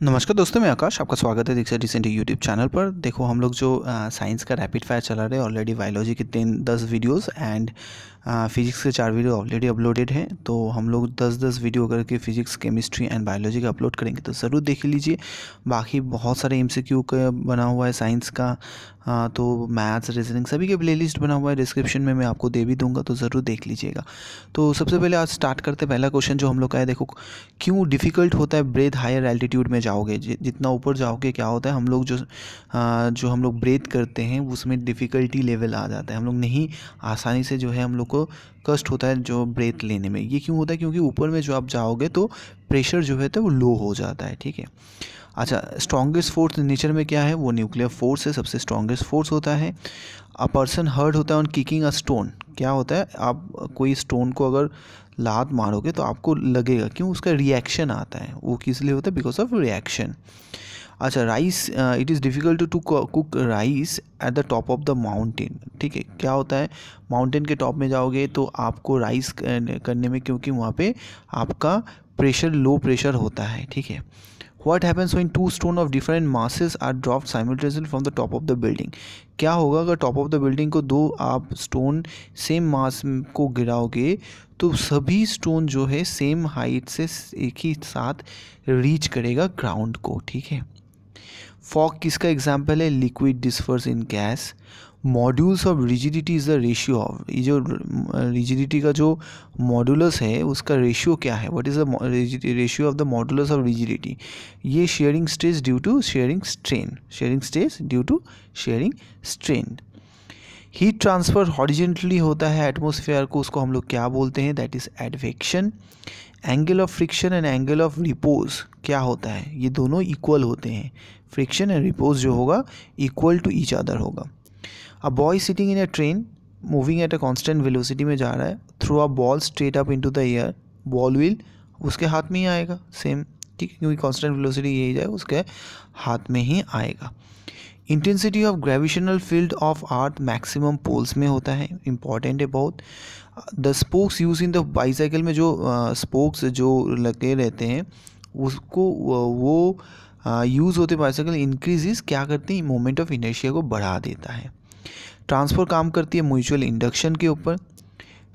नमस्कार दोस्तों, मैं आकाश, आपका स्वागत है दीक्षा रिसेंट यूट्यूब चैनल पर। देखो, हम लोग जो साइंस का रैपिड फायर चला रहे हैं ऑलरेडी बायोलॉजी के तीन, दस वीडियोस एंड फिजिक्स के चार वीडियो ऑलरेडी अपलोडेड हैं। तो हम लोग दस दस वीडियो करके फिजिक्स केमिस्ट्री एंड बायोलॉजी का अपलोड करेंगे तो ज़रूर देख लीजिए। बाकी बहुत सारे एम का बना हुआ है साइंस का। हाँ तो मैथ्स रीजनिंग सभी के प्लेलिस्ट बना हुआ है डिस्क्रिप्शन में मैं आपको दे भी दूँगा तो ज़रूर देख लीजिएगा। तो सबसे पहले आज स्टार्ट करते पहला क्वेश्चन जो हम लोग का है देखो क्यों डिफ़िकल्ट होता है ब्रेथ हायर एल्टीट्यूड में जाओगे? जितना ऊपर जाओगे क्या होता है हम लोग जो आ, जो हम लोग ब्रेथ करते हैं उसमें डिफ़िकल्टी लेवल आ जाता है। हम लोग नहीं आसानी से जो है हम लोग को कष्ट होता है जो ब्रेथ लेने में। ये क्यों होता है? क्योंकि ऊपर में जो आप जाओगे तो प्रेशर जो है तो वो लो हो जाता है ठीक है? अच्छा स्ट्रॉन्गेस्ट फोर्स नेचर में क्या है? वो न्यूक्लियर फोर्स है, सबसे स्ट्रॉन्गेस्ट फोर्स होता है। अ पर्सन हर्ट होता है ऑन किकिंग अ स्टोन क्या होता है? आप कोई स्टोन को अगर लात मारोगे तो आपको लगेगा, क्यों? उसका रिएक्शन आता है। वो किस लिए होता है? बिकॉज़ ऑफ़ रिएक्शन अच्छा rice it is difficult to cook rice at the top of the mountain ठीक है, क्या होता है? माउंटेन के टॉप में जाओगे तो आपको राइस करने में, क्योंकि वहाँ पे आपका प्रेशर लो प्रेशर होता है। ठीक है? What happens when two stone of different masses are dropped simultaneously from the top of the building क्या होगा अगर टॉप ऑफ़ द बिल्डिंग को दो आप स्टोन सेम मास को गिराओगे तो सभी स्टोन जो है सेम हाइट से एक ही साथ रीच करेगा ग्राउंड को, ठीक है? फॉक किसका एग्ज़ाम्पल है? Liquid dispersed in gas modulus of rigidity is the ratio of ये जो रिजिडिटी का जो मॉडुलस है, उसका रेशियो क्या है? What is the ratio of the modulus of rigidity ये shearing stress due to shearing strain shearing stress due to shearing strain heat transfer horizontally होता है एटमोसफेयर को, उसको हम लोग क्या बोलते हैं? That is advection angle of friction and angle of repose क्या होता है? ये दोनों इक्वल होते हैं. फ्रिक्शन एंड रिपोज जो होगा इक्वल टू ईच अदर होगा. A boy sitting in a train moving at a constant velocity में जा रहा है through a ball straight up into the air ball will उसके हाथ में ही आएगा सेम ठीक है क्योंकि कॉन्स्टेंट वेलोसिटी यही जाए उसके हाथ में ही आएगा। Intensity of gravitational field of earth maximum poles में होता है इंपॉर्टेंट है बहुत। The spokes use in the bicycle में जो स्पोक्स uh, जो लगे रहते हैं उसको वो यूज़ होते बाईसाइकिल इंक्रीज क्या करते हैं? मोमेंट ऑफ़ इनर्शिया को बढ़ा देता है। ट्रांसफ़र काम करती है म्यूचुअल इंडक्शन के ऊपर।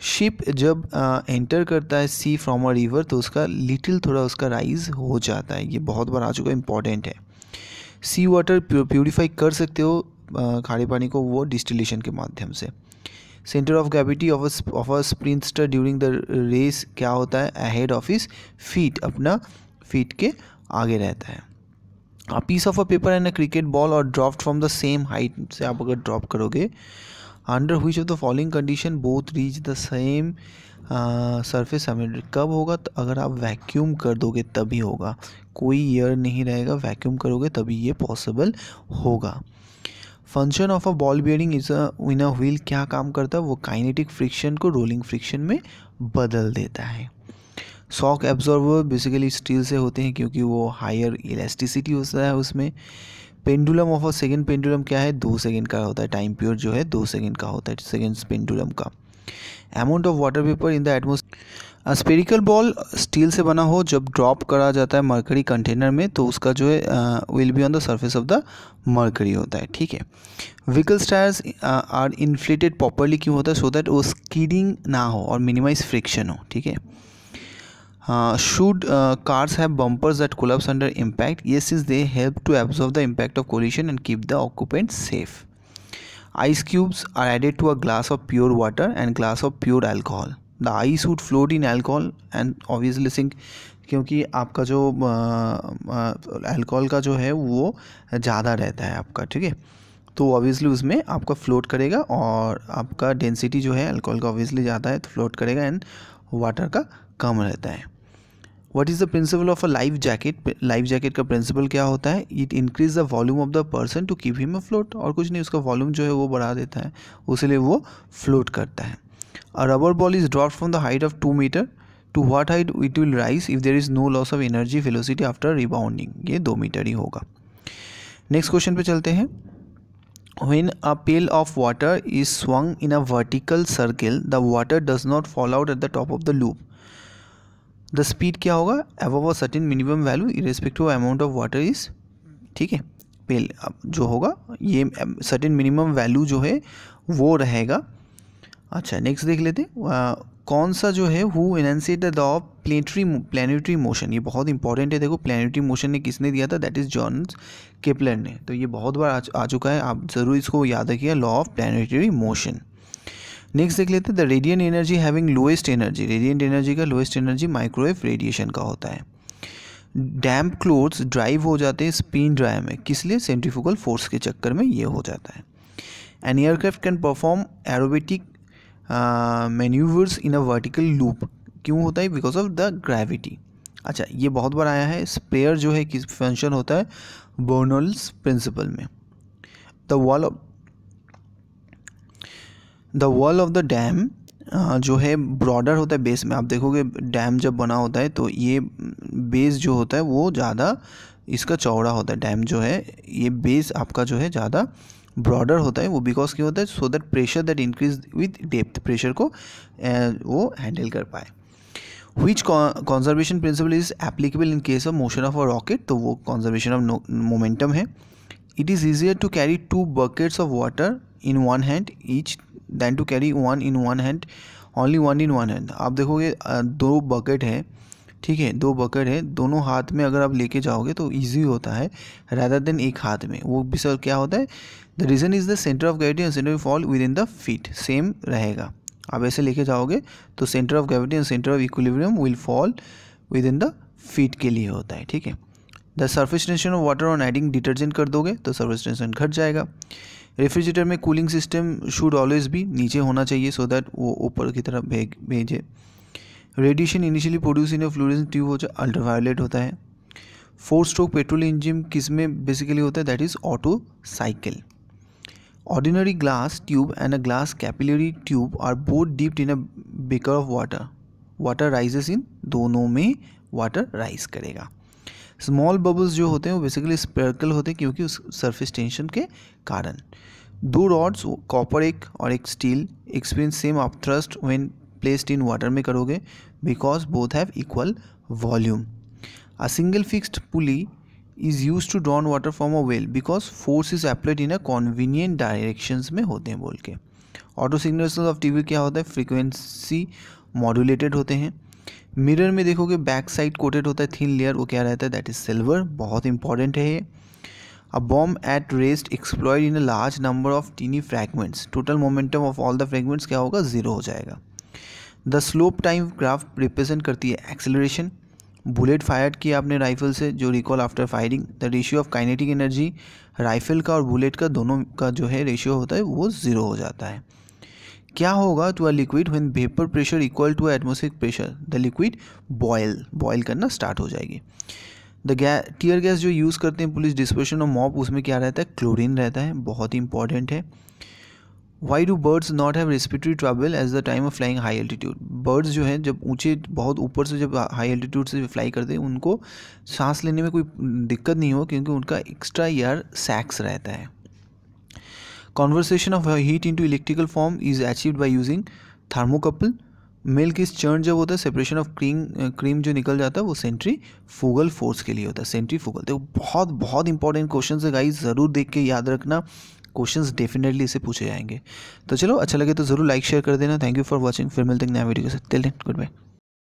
शिप जब एंटर करता है सी फ्रॉम अ रिवर तो उसका लिटिल थोड़ा उसका राइज हो जाता है। ये बहुत बार आ चुका इंपॉर्टेंट है। सी वाटर प्योरीफाई कर सकते हो खारे पानी को वो डिस्टिलेशन के माध्यम से। Centre of gravity of of a sprinter during the race क्या होता है? अहेड ऑफ़ इस फीट अपना फीट के आगे रहता है। A piece of a paper and a cricket ball और dropped from the same height से आप अगर ड्रॉप करोगे under which of the following condition both reach the same surface हमें कब होगा? तो अगर आप वैक्यूम कर दोगे, तभी होगा। कोई ईयर नहीं रहेगा वैक्यूम करोगे, तभी ये पॉसिबल होगा। Function of a ball bearing is a wheel क्या काम करता है? वो काइनेटिक फ्रिक्शन को रोलिंग फ्रिक्शन में बदल देता है। शॉक एब्जॉर्वर बेसिकली स्टील से होते हैं क्योंकि वो हायर इलास्टिसिटी होता है उसमें। Pendulum of a second pendulum क्या है? दो सेकेंड का होता है। टाइम पीरियड जो है, दो सेकेंड का होता है। सेकेंड पेंडुलम का। Amount of water vapour in the atmosphere spherical ball steel से बना हो, जब ड्रॉप करा जाता है मरकरी कंटेनर में तो उसका जो है will be on the surface of the mercury होता है। ठीक है। Vehicles tyres are inflated properly क्यों होता है? सो दैट वो स्कीडिंग ना हो और मिनिमाइज फ्रिक्शन हो। ठीक है। Should cars have bumpers that collapse under impact yes is they help to absorb the impact of collision and keep the occupant safe ice cubes are added to a glass of pure water and glass of pure alcohol the ice would float in alcohol and obviously sink क्योंकि आपका जो uh, uh, alcohol का जो है वो ज़्यादा रहता है आपका, ठीक है? तो ऑब्वियसली उसमें आपका फ्लोट करेगा और आपका डेंसिटी जो है एल्कोहल का ऑब्वियसली ज़्यादा है तो फ्लोट करेगा एंड वाटर का कम रहता है। What is the principle of a life jacket life jacket का प्रिंसिपल क्या होता है? It increase the volume of the person to keep him afloat और कुछ नहीं, उसका वॉल्यूम जो है वो बढ़ा देता है। उसलिए वो फ्लोट करता है। A rubber ball is drop from the height of two metre to what height it will rise if there is no loss of energy velocity after rebounding ये दो मीटर ही होगा। नेक्स्ट क्वेश्चन पे चलते हैं। When a pail of water is swung in a vertical circle, the water does not fall out at the top of the loop. The speed क्या होगा? Above a certain minimum value irrespective amount of water is ठीक है? पेल अब जो होगा ये certain minimum value जो है वो रहेगा। अच्छा नेक्स्ट देख लेते हैं। कौन सा जो है who initiate the planetary planetary motion ये बहुत इंपॉर्टेंट है। देखो प्लानिटरी मोशन ने किसने दिया था? दैट इज़ जॉन केपलर ने। तो ये बहुत बार आ, आ चुका है। आप ज़रूर इसको याद रखिए law of planetary motion next देख लेते हैं the radiant energy having lowest energy radiant energy का लोएस्ट एनर्जी माइक्रोवेव रेडिएशन का होता है। डैम्प क्लोथ्स ड्राइव हो जाते हैं स्पिन ड्राई में। किस लिए? सेंट्रीफुगल फोर्स के चक्कर में ये हो जाता है। An aircraft can perform aerobatic manoeuvres in a vertical loop क्यों होता है? बिकॉज़ ऑफ़ द ग्रेविटी अच्छा ये बहुत बार आया है। स्प्रेयर जो है, किस फ़ंक्शन होता है? बोर्नल्स प्रिंसिपल में। The wall of the wall of the dam जो है ब्रॉडर होता है बेस में। आप देखोगे, डैम जब बना होता है तो ये बेस जो होता है, वो ज़्यादा इसका चौड़ा होता है। डैम जो है, ये बेस आपका जो है ज़्यादा ब्रॉडर होता है। वो बिकॉज़ क्यों होता है? So that pressure that increase with depth pressure को वो हैंडल कर पाए। Which conservation principle is applicable in case of motion of a rocket तो वो कॉन्जर्वेशन ऑफ़ मोमेंटम है। It is easier to carry two buckets of water in one hand each than to carry one in one hand only one in one hand आप देखोगे दो bucket है, ठीक है, दो बकेट है, दोनों हाथ में अगर आप लेके जाओगे तो ईजी होता है रैदर देन एक हाथ में। वो भी क्या होता है the reason is the centre of gravity and centre of fall within the feet same रहेगा। आप ऐसे लेके जाओगे तो centre of gravity and centre of equilibrium will fall within the feet के लिए होता है, ठीक है। The surface tension of water on adding detergent कर दोगे तो सर्फेस टेंशन घट जाएगा। रेफ्रिजरेटर में कूलिंग सिस्टम शुड ऑलवेज भी नीचे होना चाहिए सो दैट वो ऊपर की तरफ़ भेज, भेजे। Radiation initially produce in fluorescent tube हो जाए अल्ट्रावायलेट होता है। फोर स्ट्रोक पेट्रोल इंजन किसमें बेसिकली होता है? That is auto cycle ordinary glass tube and a glass capillary tube are both dipped in a beaker of water water rises in दोनों में water rise करेगा। Small bubbles जो होते हैं, वो बेसिकली स्पर्कल होते हैं क्योंकि उस सरफेस टेंशन के कारण। दो रॉड्स कॉपर एक और एक स्टील एक्सपीरियंस सेम आप thrust when placed in water में करोगे because both have equal volume a single fixed pulley is use to drawn water from a well because force is applied in a convenient directions में होते हैं बोल के। Auto signals of TV क्या होता है? फ्रीक्वेंसी मॉड्यूलेटेड होते हैं। मिरर में देखोगे बैक साइड कोटेड होता है थिन लेयर वो क्या रहता है? दैट इज़ सिल्वर बहुत इंपॉर्टेंट है ये। A bomb at rest exploded in a large number of tiny fragments total momentum of all the fragments क्या होगा? ज़ीरो हो जाएगा। The slope time graph represent करती है एक्सेलरेशन बुलेट फायर किया आपने राइफल से, जो recoil after firing the ratio of kinetic energy rifle का और बुलेट का दोनों का जो है रेशियो होता है, वो ज़ीरो हो जाता है। क्या होगा to a liquid when vapour pressure equal to atmospheric pressure the liquid boil boil करना स्टार्ट हो जाएगी। द गै टीयर गैस जो यूज़ करते हैं पुलिस डिस्पोशन और मॉप उसमें क्या रहता है? क्लोरीन रहता है, बहुत ही इंपॉर्टेंट है। Why do birds not have respiratory trouble as the time of flying high altitude birds जो हैं, जब ऊँचे, बहुत ऊपर से जब हाई एल्टीट्यूड से फ्लाई करते हैं, उनको सांस लेने में कोई दिक्कत नहीं हो, क्योंकि उनका एक्स्ट्रा एयर सैक्स रहता है। Conversation of heat into electrical form is achieved by using thermocouple milk is churn जब होता है सेपरेशन ऑफ़ क्रीम क्रीम जो निकल जाता है, वो सेंट्री फूगल फोर्स के लिए होता है सेंट्री फूगल तो बहुत बहुत इंपॉर्टेंट क्वेश्चन है गाइज़ ज़रूर देख के याद रखना। क्वेश्चंस डेफिनेटली इसे पूछे जाएँगे। तो चलो अच्छा लगे तो ज़रूर लाइक शेयर कर देना। थैंक यू फॉर वॉचिंग फिर मिलते हैं नया वीडियो के साथ। Good bye